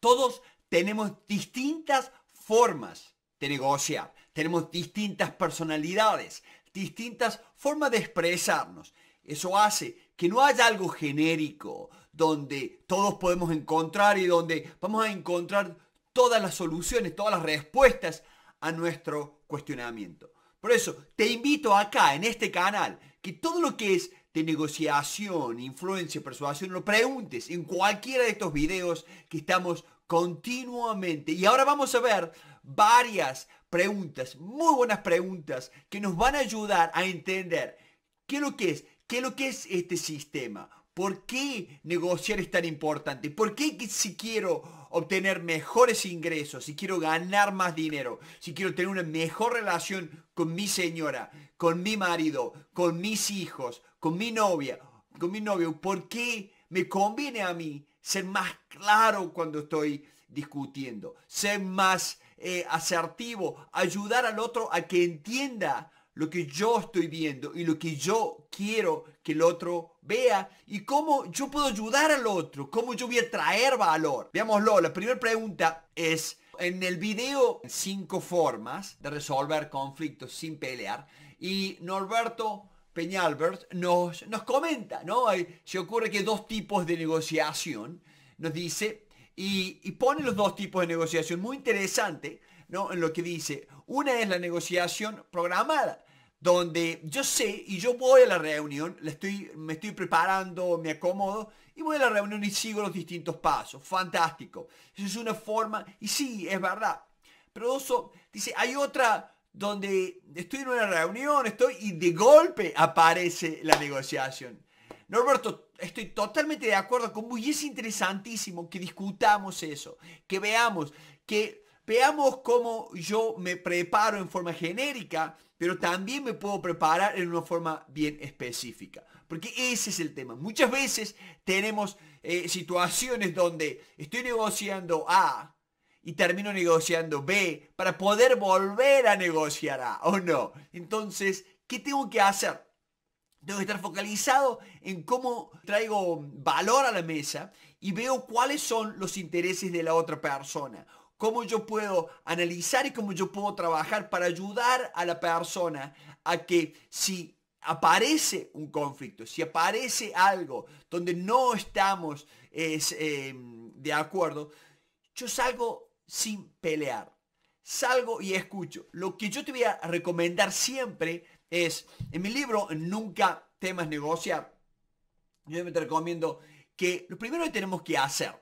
Todos tenemos distintas formas de negociar. Tenemos distintas personalidades, distintas formas de expresarnos. Eso hace que no haya algo genérico donde todos podemos encontrar y donde vamos a encontrar todas las soluciones, todas las respuestas a nuestro cuestionamiento. Por eso te invito acá en este canal que todo lo que es de negociación, influencia, persuasión, lo preguntes en cualquiera de estos videos que estamos continuamente. Y ahora vamos a ver varias preguntas, muy buenas preguntas, que nos van a ayudar a entender qué es lo que es, qué es lo que es este sistema, ¿Por qué negociar es tan importante? ¿Por qué si quiero obtener mejores ingresos, si quiero ganar más dinero, si quiero tener una mejor relación con mi señora, con mi marido, con mis hijos, con mi novia, con mi novio, ¿por qué me conviene a mí ser más claro cuando estoy discutiendo, ser más eh, asertivo, ayudar al otro a que entienda lo que yo estoy viendo y lo que yo quiero que el otro vea y cómo yo puedo ayudar al otro, cómo yo voy a traer valor. Veámoslo, la primera pregunta es, en el video, cinco formas de resolver conflictos sin pelear y Norberto Peñalbert nos, nos comenta, ¿no? Se ocurre que dos tipos de negociación, nos dice, y, y pone los dos tipos de negociación muy interesante, ¿no? En lo que dice, una es la negociación programada, donde yo sé y yo voy a la reunión, le estoy, me estoy preparando, me acomodo y voy a la reunión y sigo los distintos pasos. Fantástico. Eso es una forma, y sí, es verdad. Pero eso, dice, hay otra donde estoy en una reunión, estoy y de golpe aparece la negociación. Norberto, estoy totalmente de acuerdo con vos y es interesantísimo que discutamos eso, que veamos, que veamos cómo yo me preparo en forma genérica, pero también me puedo preparar en una forma bien específica. Porque ese es el tema. Muchas veces tenemos eh, situaciones donde estoy negociando A y termino negociando B para poder volver a negociar A, ¿o no? Entonces, ¿qué tengo que hacer? Tengo que estar focalizado en cómo traigo valor a la mesa y veo cuáles son los intereses de la otra persona cómo yo puedo analizar y cómo yo puedo trabajar para ayudar a la persona a que si aparece un conflicto, si aparece algo donde no estamos em, de acuerdo, yo salgo sin pelear. Salgo y escucho. Lo que yo te voy a recomendar siempre es, en mi libro Nunca temas negociar, yo te recomiendo que lo primero que tenemos que hacer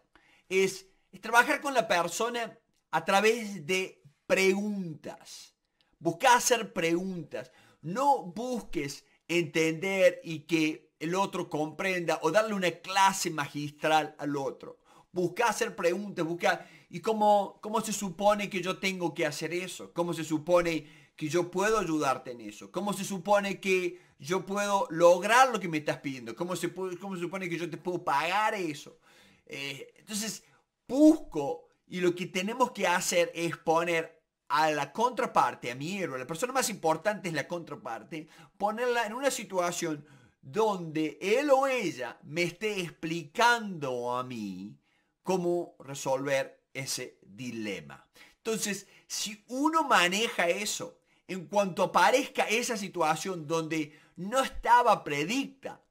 es, es trabajar con la persona a través de preguntas. Busca hacer preguntas. No busques entender y que el otro comprenda o darle una clase magistral al otro. Busca hacer preguntas, busca ¿y cómo, cómo se supone que yo tengo que hacer eso? ¿Cómo se supone que yo puedo ayudarte en eso? ¿Cómo se supone que yo puedo lograr lo que me estás pidiendo? ¿Cómo se, cómo se supone que yo te puedo pagar eso? Eh, entonces, busco y lo que tenemos que hacer es poner a la contraparte, a mi héroe, la persona más importante es la contraparte, ponerla en una situación donde él o ella me esté explicando a mí cómo resolver ese dilema. Entonces, si uno maneja eso, en cuanto aparezca esa situación donde no estaba predicta,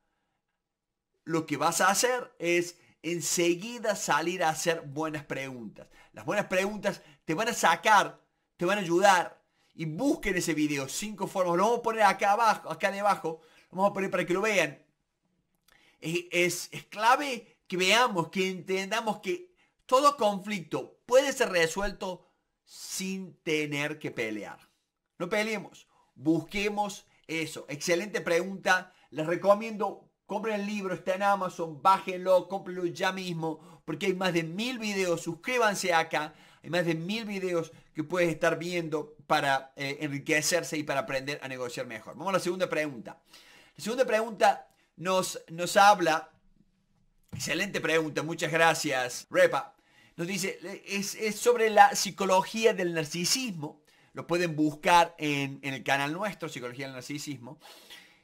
lo que vas a hacer es enseguida salir a hacer buenas preguntas. Las buenas preguntas te van a sacar, te van a ayudar. Y busquen ese video, cinco formas. Lo vamos a poner acá abajo, acá debajo. Vamos a poner para que lo vean. Es, es clave que veamos, que entendamos que todo conflicto puede ser resuelto sin tener que pelear. No peleemos, busquemos eso. Excelente pregunta. Les recomiendo Compren el libro, está en Amazon, bájenlo, cómprenlo ya mismo, porque hay más de mil videos, suscríbanse acá, hay más de mil videos que puedes estar viendo para eh, enriquecerse y para aprender a negociar mejor. Vamos a la segunda pregunta. La segunda pregunta nos, nos habla, excelente pregunta, muchas gracias, Repa. Nos dice, es, sobre la psicología del narcisismo. Lo pueden buscar en, el canal nuestro, Psicología del Narcisismo.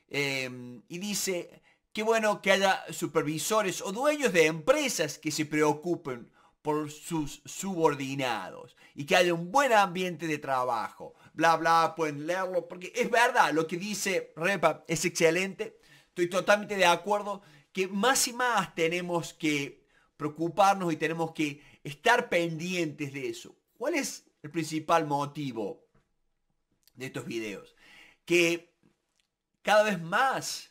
Eh, y dice, Qué bueno que haya supervisores o dueños de empresas que se preocupen por sus subordinados y que haya un buen ambiente de trabajo. Bla, bla, pueden leerlo porque es verdad, lo que dice Repa es excelente. Estoy totalmente de acuerdo que más y más tenemos que preocuparnos y tenemos que estar pendientes de eso. ¿Cuál es el principal motivo de estos videos? Que cada vez más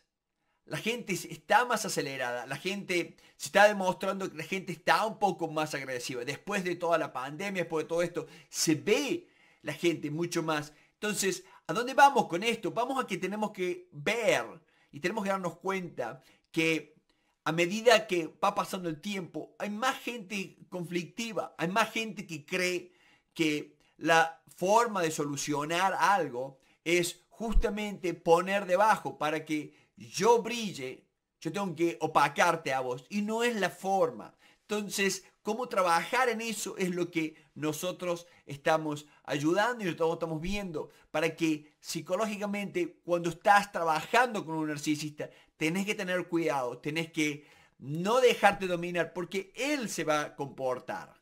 la gente está más acelerada, la gente se está demostrando que la gente está un poco más agresiva. Después de toda la pandemia, después de todo esto, se ve la gente mucho más. Entonces, ¿a dónde vamos con esto? Vamos a que tenemos que ver y tenemos que darnos cuenta que a medida que va pasando el tiempo, hay más gente conflictiva, hay más gente que cree que la forma de solucionar algo es justamente poner debajo para que yo brille, yo tengo que opacarte a vos y no es la forma. Entonces, cómo trabajar en eso es lo que nosotros estamos ayudando y nosotros estamos viendo para que psicológicamente cuando estás trabajando con un narcisista, tenés que tener cuidado, tenés que no dejarte dominar porque él se va a comportar.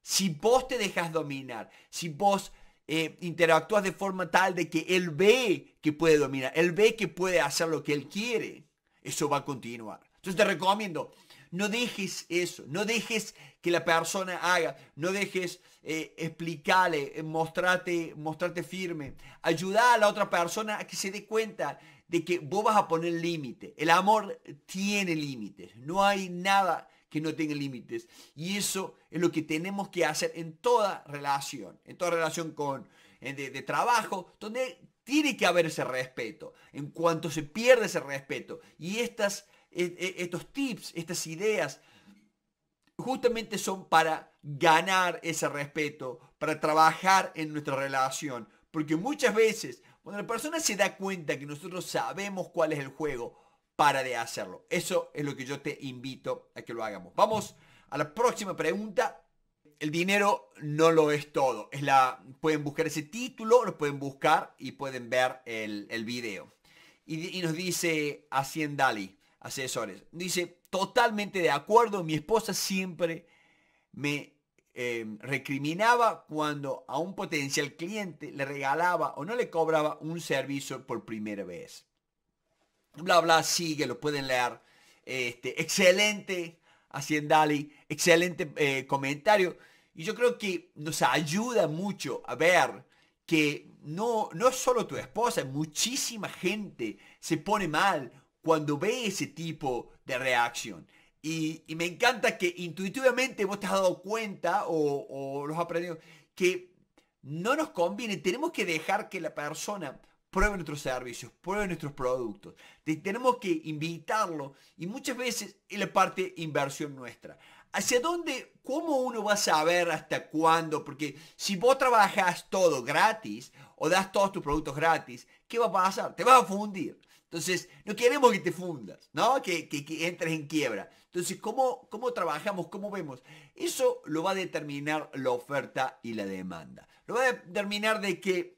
Si vos te dejas dominar, si vos eh, interactúas de forma tal de que él ve que puede dominar, él ve que puede hacer lo que él quiere, eso va a continuar. Entonces te recomiendo, no dejes eso, no dejes que la persona haga, no dejes eh, explicarle, eh, mostrarte, mostrarte firme, ayuda a la otra persona a que se dé cuenta de que vos vas a poner límite. El amor tiene límites, no hay nada que no tenga límites. Y eso es lo que tenemos que hacer en toda relación, en toda relación con, de, de trabajo, donde tiene que haber ese respeto. En cuanto se pierde ese respeto y estas, e, e, estos tips, estas ideas, justamente son para ganar ese respeto, para trabajar en nuestra relación. Porque muchas veces, cuando la persona se da cuenta que nosotros sabemos cuál es el juego, para de hacerlo. Eso es lo que yo te invito a que lo hagamos. Vamos a la próxima pregunta. El dinero no lo es todo. Es la, pueden buscar ese título, lo pueden buscar y pueden ver el, el video. Y, nos dice Haciendali, asesores, dice, totalmente de acuerdo, mi esposa siempre me em, recriminaba cuando a un potencial cliente le regalaba o no le cobraba un servicio por primera vez bla, bla, sigue, lo pueden leer. Este, excelente, Haciendali, excelente eh, comentario. Y yo creo que nos ayuda mucho a ver que no, no solo tu esposa, muchísima gente se pone mal cuando ve ese tipo de reacción. Y, me encanta que intuitivamente vos te has dado cuenta o, o los aprendido que no nos conviene, tenemos que dejar que la persona pruebe nuestros servicios, pruebe nuestros productos. tenemos que invitarlo y muchas veces es la parte inversión nuestra. ¿Hacia dónde, cómo uno va a saber hasta cuándo? Porque si vos trabajas todo gratis o das todos tus productos gratis, ¿qué va a pasar? Te vas a fundir. Entonces, no queremos que te fundas, ¿no? Que, que, entres en quiebra. Entonces, ¿cómo, ¿cómo trabajamos? ¿Cómo vemos? Eso lo va a determinar la oferta y la demanda. Lo va a determinar de que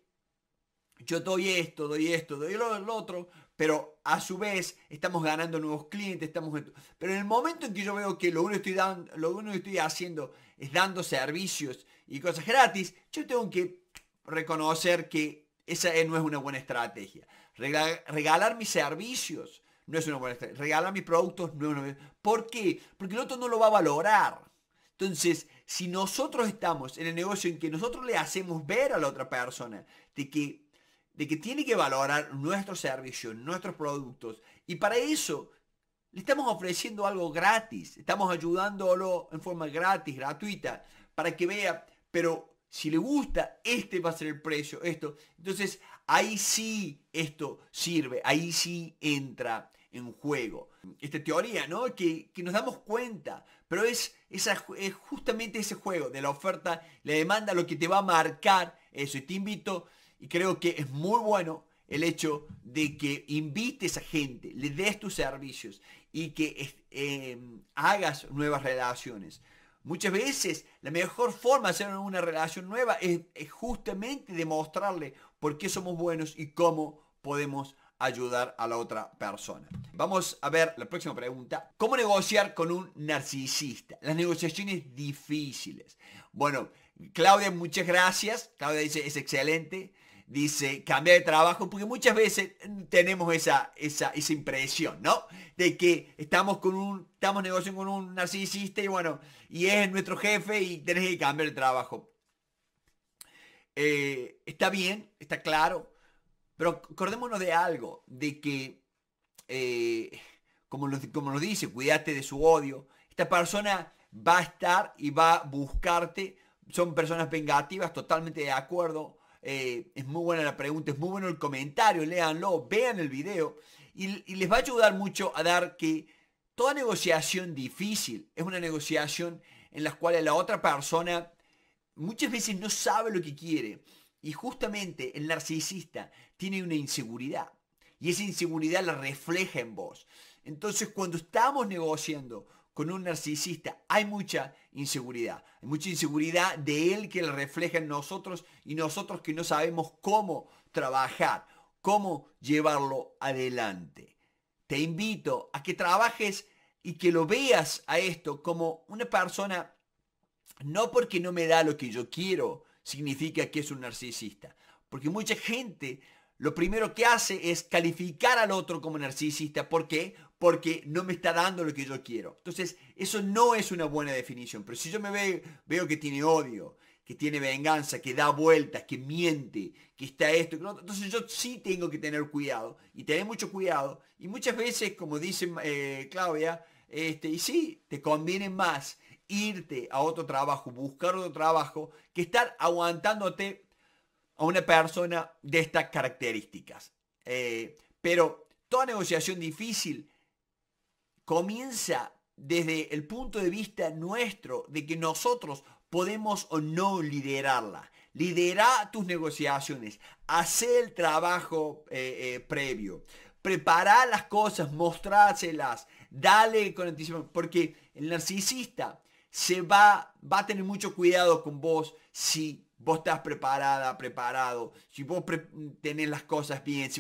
yo doy esto, doy esto, doy lo, otro, pero a su vez estamos ganando nuevos clientes, estamos pero en el momento en que yo veo que lo único que estoy dando, lo único estoy haciendo es dando servicios y cosas gratis, yo tengo que reconocer que esa no es una buena estrategia. Regalar, mis servicios no es una buena estrategia. Regalar mis productos no es una buena ¿Por qué? Porque el otro no lo va a valorar. Entonces, si nosotros estamos en el negocio en que nosotros le hacemos ver a la otra persona de que de que tiene que valorar nuestros servicios, nuestros productos. Y para eso le estamos ofreciendo algo gratis. Estamos ayudándolo en forma gratis, gratuita, para que vea, pero si le gusta, este va a ser el precio, esto. Entonces, ahí sí esto sirve, ahí sí entra en juego. Esta teoría, ¿no? Que, nos damos cuenta, pero es, esa, es justamente ese juego de la oferta, la demanda, lo que te va a marcar eso. Y te invito y creo que es muy bueno el hecho de que invites a gente, le des tus servicios y que em, hagas nuevas relaciones. Muchas veces la mejor forma de hacer una relación nueva es, justamente demostrarle por qué somos buenos y cómo podemos ayudar a la otra persona. Vamos a ver la próxima pregunta. ¿Cómo negociar con un narcisista? Las negociaciones difíciles. Bueno, Claudia, muchas gracias. Claudia dice, es excelente. Dice, cambia de trabajo, porque muchas veces tenemos esa, esa, esa impresión, ¿no? De que estamos con un, estamos negociando con un narcisista y bueno, y es nuestro jefe y tenés que cambiar de trabajo. Eh, está bien, está claro, pero acordémonos de algo, de que, eh, como, lo, como nos dice, cuídate de su odio. Esta persona va a estar y va a buscarte. Son personas vengativas, totalmente de acuerdo. Eh, es muy buena la pregunta, es muy bueno el comentario, léanlo, vean el video. Y, y les va a ayudar mucho a dar que toda negociación difícil es una negociación en la cual la otra persona muchas veces no sabe lo que quiere. Y justamente el narcisista tiene una inseguridad. Y esa inseguridad la refleja en vos. Entonces cuando estamos negociando con un narcisista hay mucha inseguridad. Hay mucha inseguridad de él que la refleja en nosotros y nosotros que no sabemos cómo trabajar, cómo llevarlo adelante. Te invito a que trabajes y que lo veas a esto como una persona, no porque no me da lo que yo quiero, significa que es un narcisista. Porque mucha gente lo primero que hace es calificar al otro como narcisista. ¿Por qué? Porque no me está dando lo que yo quiero. Entonces, eso no es una buena definición. Pero si yo me veo, veo que tiene odio, que tiene venganza, que da vueltas, que miente, que está esto, entonces yo sí tengo que tener cuidado. Y tener mucho cuidado. Y muchas veces, como dice eh, Claudia, este, y sí, te conviene más irte a otro trabajo, buscar otro trabajo, que estar aguantándote a una persona de estas características. Eh, pero toda negociación difícil comienza desde el punto de vista nuestro de que nosotros podemos o no liderarla. Lidera tus negociaciones, hacer el trabajo eh, eh, previo, preparar las cosas, mostrárselas, dale con anticipación, porque el narcisista se va, va a tener mucho cuidado con vos si vos estás preparada, preparado, si vos tenés las cosas bien,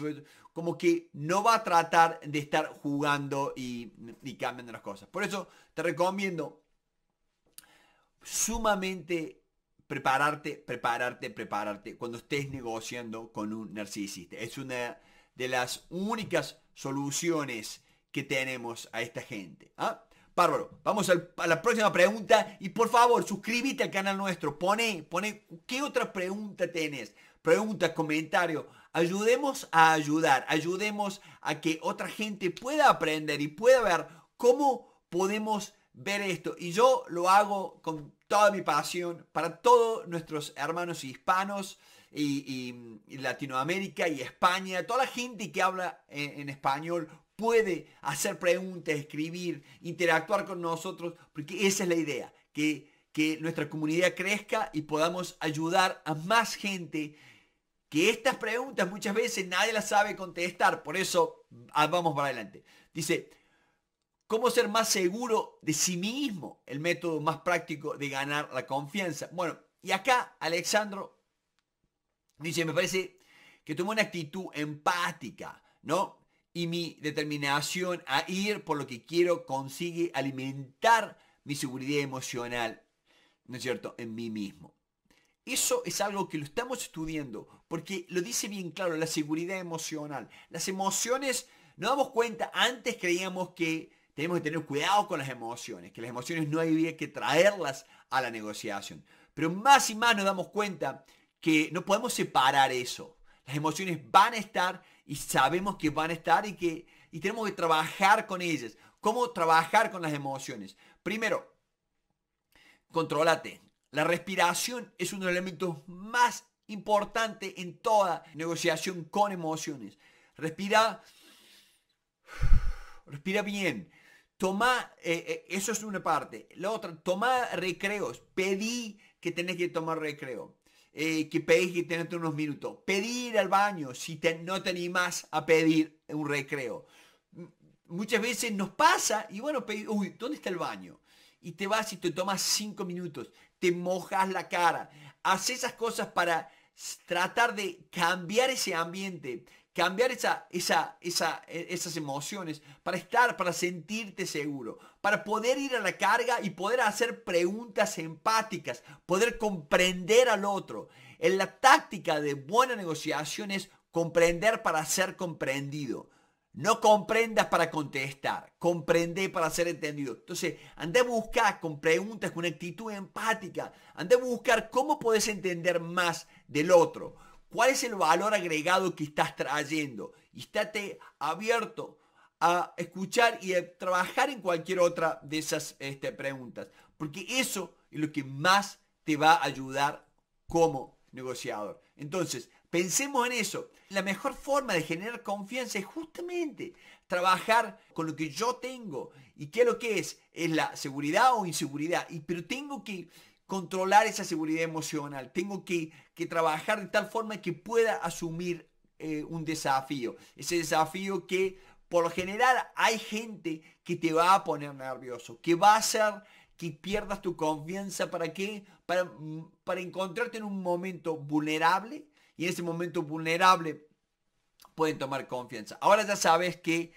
como que no va a tratar de estar jugando y, cambiando las cosas. Por eso te recomiendo sumamente prepararte, prepararte, prepararte cuando estés negociando con un narcisista. Es una de las únicas soluciones que tenemos a esta gente. ¿ah? Bárbaro, vamos a la próxima pregunta y por favor suscríbete al canal nuestro, pone, pone, ¿qué otra pregunta tenés? Pregunta, comentario, ayudemos a ayudar, ayudemos a que otra gente pueda aprender y pueda ver cómo podemos ver esto. Y yo lo hago con toda mi pasión para todos nuestros hermanos hispanos y, Latinoamérica y España, toda la gente que habla en español puede hacer preguntas, escribir, interactuar con nosotros, porque esa es la idea, que, que nuestra comunidad crezca y podamos ayudar a más gente que estas preguntas muchas veces nadie las sabe contestar, por eso ah, vamos para adelante. Dice, ¿cómo ser más seguro de sí mismo? El método más práctico de ganar la confianza. Bueno, y acá Alexandro dice, me parece que toma una actitud empática, ¿no? y mi determinación a ir por lo que quiero consigue alimentar mi seguridad emocional, ¿no es cierto?, en mí mismo. Eso es algo que lo estamos estudiando porque lo dice bien claro, la seguridad emocional. Las emociones, nos damos cuenta, antes creíamos que tenemos que tener cuidado con las emociones, que las emociones no había que traerlas a la negociación. Pero más y más nos damos cuenta que no podemos separar eso. Las emociones van a estar y sabemos que van a estar y que y tenemos que trabajar con ellas. ¿Cómo trabajar con las emociones? Primero, controlate. La respiración es uno de los elementos más importantes en toda negociación con emociones. Respira, respira bien. Toma, eh, eh, eso es una parte. La otra, toma recreos. Pedí que tenés que tomar recreo. Eh, que pedís que tenés unos minutos. Pedir al baño si no te animás a pedir un recreo. Muchas veces nos pasa y bueno, uy, ¿dónde está el baño? Y te vas y te tomas cinco minutos, te mojas la cara, haces esas cosas para tratar de cambiar ese ambiente, cambiar esa, esa, esa, e, esas emociones, para estar, para sentirte seguro, para poder ir a la carga y poder hacer preguntas empáticas, poder comprender al otro. En la táctica de buena negociación es comprender para ser comprendido. No comprendas para contestar, comprende para ser entendido. Entonces, anda a buscar con preguntas, con actitud empática, anda a buscar cómo puedes entender más del otro, cuál es el valor agregado que estás trayendo y estate abierto a escuchar y a trabajar en cualquier otra de esas este, preguntas, porque eso es lo que más te va a ayudar como negociador. Entonces, Pensemos en eso. La mejor forma de generar confianza es justamente trabajar con lo que yo tengo. ¿Y qué es lo que es? Es la seguridad o inseguridad. Y, pero tengo que controlar esa seguridad emocional. Tengo que, trabajar de tal forma que pueda asumir eh, un desafío. Ese desafío que por lo general hay gente que te va a poner nervioso, que va a hacer que pierdas tu confianza. ¿Para qué? Para, para encontrarte en un momento vulnerable y en ese momento vulnerable pueden tomar confianza. Ahora ya sabes que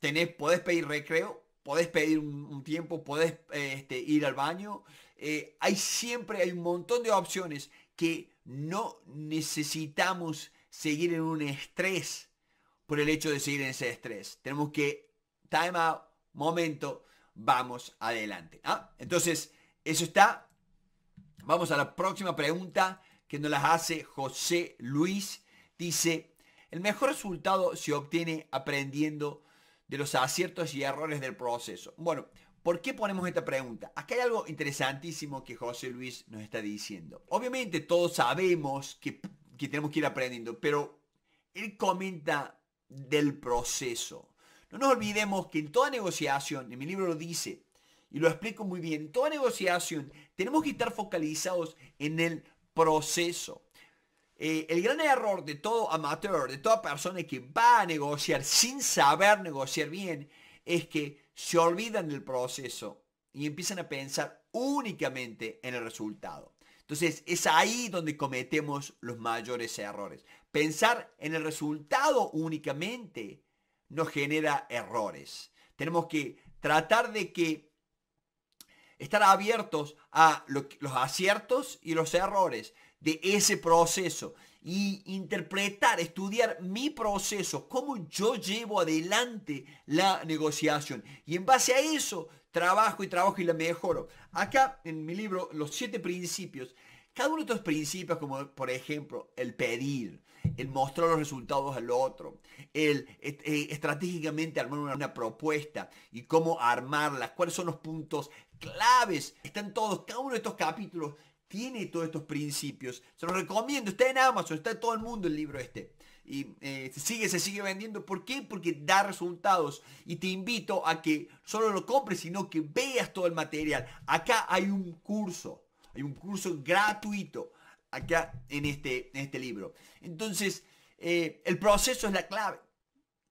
tenés, podés pedir recreo, podés pedir un, tiempo, podés este, ir al baño. Eh, hay siempre, hay un montón de opciones que no necesitamos seguir en un estrés por el hecho de seguir en ese estrés. Tenemos que, time out, momento, vamos adelante. ¿ah? Entonces, eso está. Vamos a la próxima pregunta que nos las hace José Luis. Dice, el mejor resultado se obtiene aprendiendo de los aciertos y errores del proceso. Bueno, ¿por qué ponemos esta pregunta? Acá hay algo interesantísimo que José Luis nos está diciendo. Obviamente todos sabemos que, que tenemos que ir aprendiendo, pero él comenta del proceso. No nos olvidemos que en toda negociación, en mi libro lo dice, y lo explico muy bien, en toda negociación tenemos que estar focalizados en el proceso. Eh, el gran error de todo amateur, de toda persona que va a negociar sin saber negociar bien, es que se olvidan del proceso y empiezan a pensar únicamente en el resultado. Entonces es ahí donde cometemos los mayores errores. Pensar en el resultado únicamente nos genera errores. Tenemos que tratar de que estar abiertos a los aciertos y los errores de ese proceso y interpretar, estudiar mi proceso, cómo yo llevo adelante la negociación. Y en base a eso, trabajo y trabajo y la mejoro. Acá en mi libro, Los siete principios, cada uno de estos principios, como por ejemplo el pedir, el mostrar los resultados al otro, el eh, estratégicamente armar una, propuesta y cómo armarla, cuáles son los puntos claves. Están todos, cada uno de estos capítulos tiene todos estos principios. Se los recomiendo, está en Amazon, está en todo el mundo el libro este. Y eh, sigue, se sigue vendiendo. ¿Por qué? Porque da resultados. Y te invito a que solo lo compres, sino que veas todo el material. Acá hay un curso. Hay un curso gratuito acá en este, en este libro. Entonces, eh, el proceso es la clave.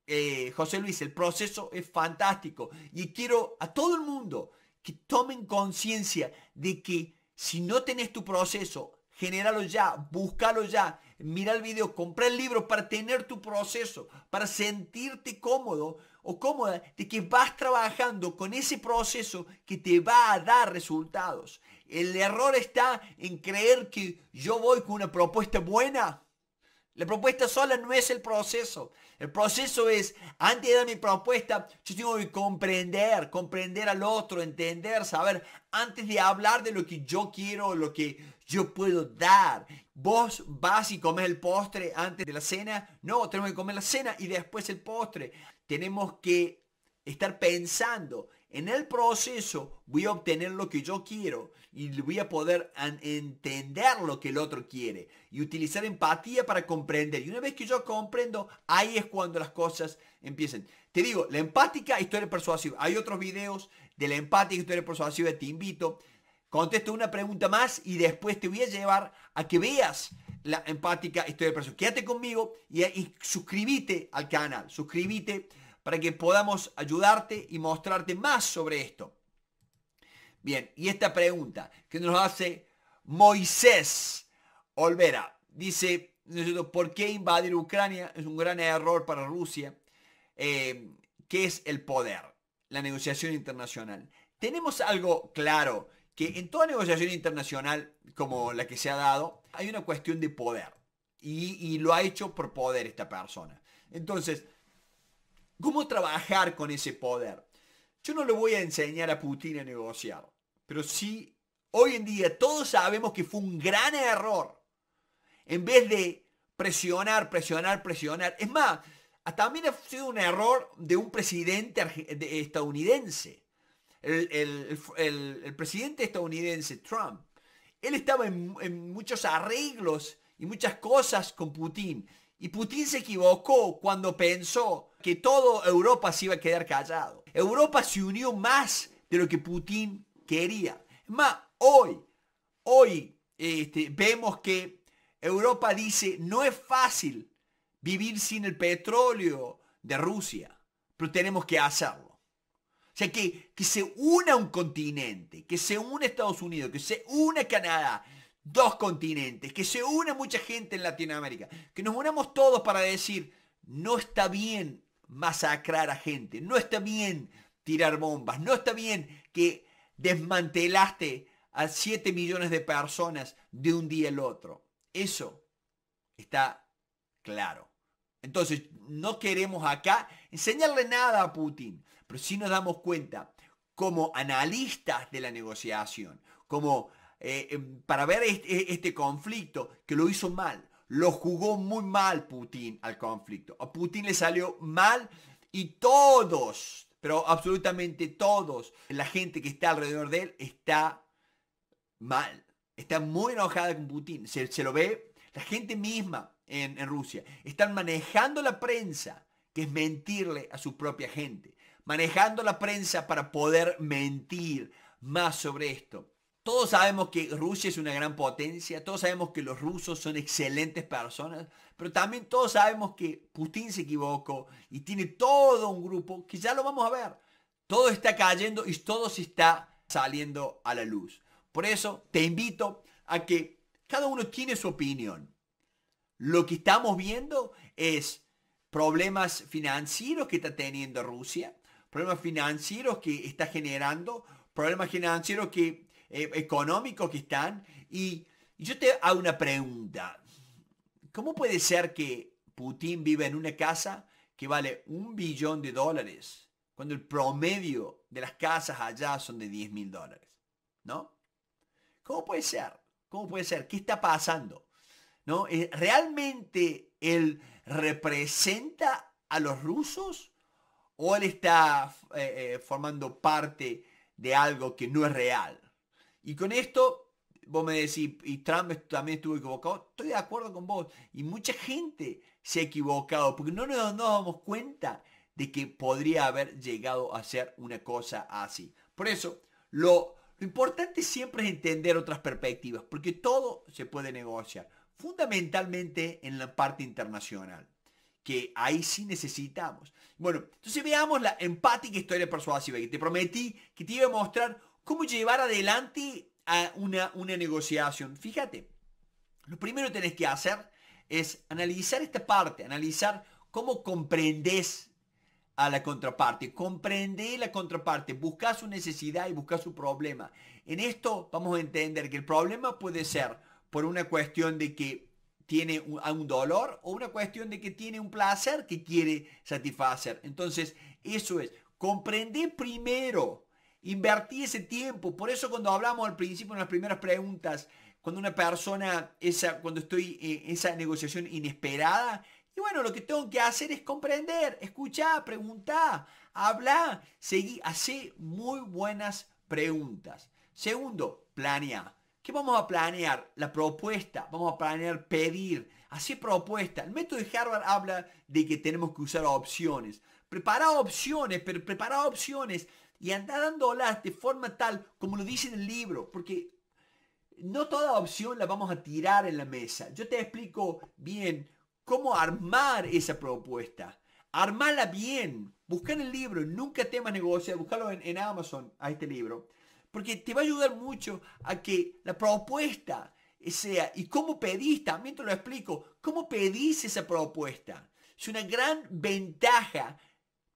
Eh, José Luis, el proceso es fantástico. Y quiero a todo el mundo que tomen conciencia de que si no tenés tu proceso, genéralo ya, búscalo ya, mira el video, compra el libro para tener tu proceso, para sentirte cómodo o cómoda de que vas trabajando con ese proceso que te va a dar resultados. El error está en creer que yo voy con una propuesta buena. La propuesta sola no es el proceso. El proceso es, antes de dar mi propuesta, yo tengo que comprender, comprender al otro, entender, saber, antes de hablar de lo que yo quiero, lo que yo puedo dar. Vos vas y comes el postre antes de la cena. No, tenemos que comer la cena y después el postre. Tenemos que estar pensando en el proceso voy a obtener lo que yo quiero y voy a poder entender lo que el otro quiere y utilizar empatía para comprender. Y una vez que yo comprendo, ahí es cuando las cosas empiezan. Te digo, la empática historia persuasiva. Hay otros videos de la empática historia persuasiva, te invito. Contesto una pregunta más y después te voy a llevar a que veas la empática historia persuasiva. Quédate conmigo y, y suscríbete al canal. Suscríbete para que podamos ayudarte y mostrarte más sobre esto. Bien, y esta pregunta que nos hace Moisés Olvera. Dice, ¿Por qué invadir Ucrania? Es un gran error para Rusia. Eh, ¿Qué es el poder? La negociación internacional. Tenemos algo claro, que en toda negociación internacional como la que se ha dado, hay una cuestión de poder. Y, y lo ha hecho por poder esta persona. Entonces, ¿cómo trabajar con ese poder? Yo no le voy a enseñar a Putin a negociar, pero sí, hoy en día todos sabemos que fue un gran error. En vez de presionar, presionar, presionar. Es más, también ha sido un error de un presidente estadounidense. El, presidente estadounidense, Trump, él estaba en, en muchos arreglos y muchas cosas con Putin. Y Putin se equivocó cuando pensó que toda Europa se iba a quedar callado. Europa se unió más de lo que Putin quería. Más, hoy, hoy este, vemos que Europa dice, no es fácil vivir sin el petróleo de Rusia, pero tenemos que hacerlo. O sea, que, que se una un continente, que se une Estados Unidos, que se une Canadá, dos continentes, que se une mucha gente en Latinoamérica, que nos unamos todos para decir, no está bien masacrar a gente, no está bien tirar bombas, no está bien que desmantelaste a 7 millones de personas de un día al otro. Eso está claro. Entonces, no queremos acá enseñarle nada a Putin, pero sí nos damos cuenta como analistas de la negociación, como eh, em, para ver este, este conflicto, que lo hizo mal, lo jugó muy mal Putin al conflicto. A Putin le salió mal y todos, pero absolutamente todos, la gente que está alrededor de él está mal. Está muy enojada con Putin. Se, lo ve la gente misma en, en Rusia. Están manejando la prensa, que es mentirle a su propia gente. Manejando la prensa para poder mentir más sobre esto. Todos sabemos que Rusia es una gran potencia, todos sabemos que los rusos son excelentes personas, pero también todos sabemos que Putin se equivocó y tiene todo un grupo que ya lo vamos a ver. Todo está cayendo y todo se está saliendo a la luz. Por eso te invito a que cada uno tiene su opinión. Lo que estamos viendo es problemas financieros que está teniendo Rusia, problemas financieros que está generando, problemas financieros que eh, económicos que están. Y, yo te hago una pregunta. ¿Cómo puede ser que Putin vive en una casa que vale un billón de dólares cuando el promedio de las casas allá son de 10 mil dólares? ¿No? ¿Cómo puede ser? ¿Cómo puede ser? ¿Qué está pasando? ¿No? Eh, ¿Realmente él representa a los rusos o él está eh, formando parte de algo que no es real? Y con esto, vos me decís, y Trump también estuvo equivocado, estoy de acuerdo con vos. Y mucha gente se ha equivocado, porque no nos, damos cuenta de que podría haber llegado a ser una cosa así. Por eso, lo, lo importante siempre es entender otras perspectivas, porque todo se puede negociar, fundamentalmente en la parte internacional, que ahí sí necesitamos. Bueno, entonces veamos la empática historia persuasiva, que te prometí que te iba a mostrar cómo llevar adelante una, negociación. Fíjate, lo primero que tenés que hacer es analizar esta parte, analizar cómo comprendes a la contraparte. Comprende la contraparte, busca su necesidad y busca su problema. En esto vamos a entender que el problema puede ser por una cuestión de que tiene un, un dolor o una cuestión de que tiene un placer que quiere satisfacer. Entonces, eso es, comprende primero Invertí ese tiempo. Por eso cuando hablamos al principio en las primeras preguntas, cuando una persona, esa, cuando estoy en esa negociación inesperada, y bueno, lo que tengo que hacer es comprender, escuchar, preguntar, hablar, seguir, hacer muy buenas preguntas. Segundo, planea. ¿Qué vamos a planear? La propuesta. Vamos a planear pedir. Hacer propuesta. El método de Harvard habla de que tenemos que usar opciones. Preparar opciones, pero preparar opciones y anda dándolas de forma tal como lo dice en el libro, porque no toda opción la vamos a tirar en la mesa. Yo te explico bien cómo armar esa propuesta. Armarla bien. Buscar el libro. Nunca temas negociar. Buscarlo en, en Amazon a este libro. Porque te va a ayudar mucho a que la propuesta sea, y cómo pedís, también te lo explico, cómo pedís esa propuesta. Es una gran ventaja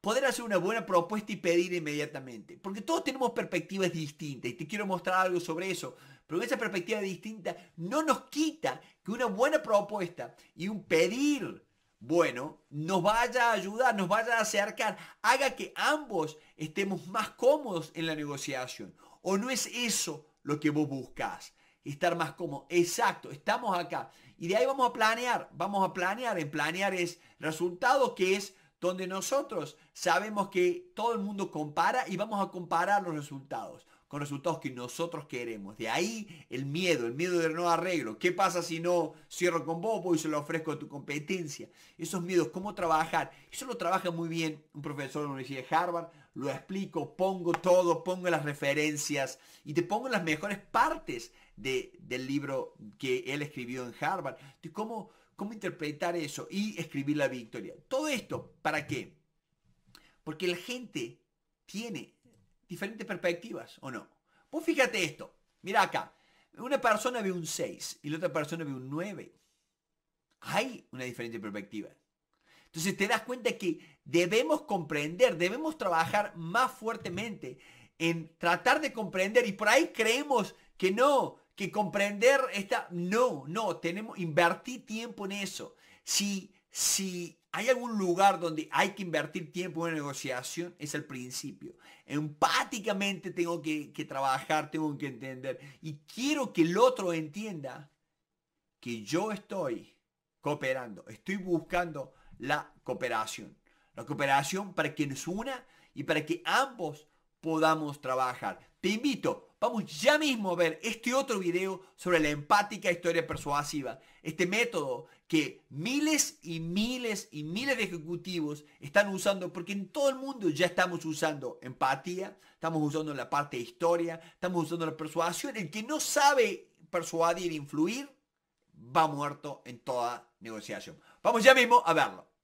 poder hacer una buena propuesta y pedir inmediatamente. Porque todos tenemos perspectivas distintas y te quiero mostrar algo sobre eso. Pero esa perspectiva distinta no nos quita que una buena propuesta y un pedir bueno nos vaya a ayudar, nos vaya a acercar, haga que ambos estemos más cómodos en la negociación. ¿O no es eso lo que vos buscas? Estar más cómodo. Exacto, estamos acá. Y de ahí vamos a planear, vamos a planear. En planear es resultado que es donde nosotros sabemos que todo el mundo compara y vamos a comparar los resultados con resultados que nosotros queremos. De ahí el miedo, el miedo del no arreglo. ¿Qué pasa si no cierro con vos y se lo ofrezco a tu competencia? Esos miedos, cómo trabajar. Eso lo trabaja muy bien un profesor de la Universidad de Harvard. Lo explico, pongo todo, pongo las referencias y te pongo las mejores partes del libro que él escribió en Harvard. De cómo, cómo interpretar eso y escribir la victoria. Todo esto, ¿para qué? Porque la gente tiene diferentes perspectivas, ¿o no? Pues fíjate esto, mira acá, una persona ve un 6 y la otra persona ve un 9. Hay una diferente perspectiva. Entonces te das cuenta que debemos comprender, debemos trabajar más fuertemente en tratar de comprender y por ahí creemos que no, que comprender está, no, no, tenemos, invertir tiempo en eso. Si, si hay algún lugar donde hay que invertir tiempo en una negociación, es el principio. Empáticamente tengo que, que, trabajar, tengo que entender. Y quiero que el otro entienda que yo estoy cooperando, estoy buscando la cooperación. La cooperación para que nos una y para que ambos podamos trabajar. Te invito, vamos ya mismo a ver este otro video sobre la empática historia persuasiva. Este método que miles y miles y miles de ejecutivos están usando, porque en todo el mundo ya estamos usando empatía, estamos usando la parte de historia, estamos usando la persuasión. El que no sabe persuadir, influir, va muerto en toda negociación. Vamos ya mismo a verlo.